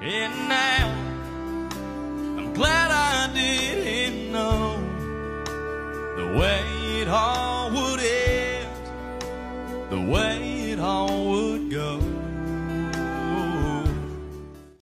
And now I'm glad I didn't know the way it all would end, the way.